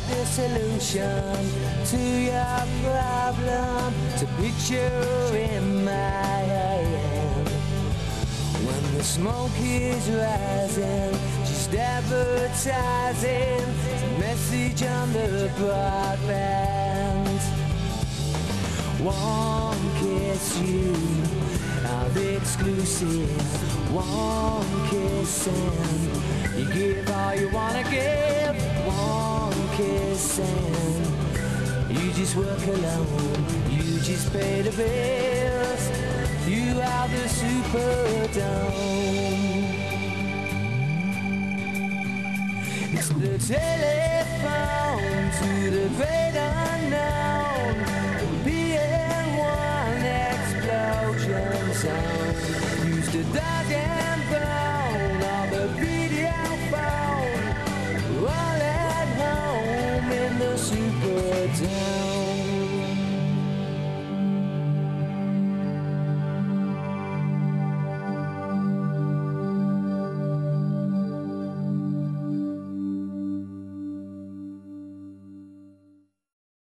the solution to your problem. To picture in my hand. When the smoke is rising, just advertising a message on the broadband. One kiss you are exclusive. One kiss and you give all you wanna give sand. You just work alone, you just pay the bills. You are the Superdome. It's the telephone to the great unknown. Being one explosion sound. Use the dark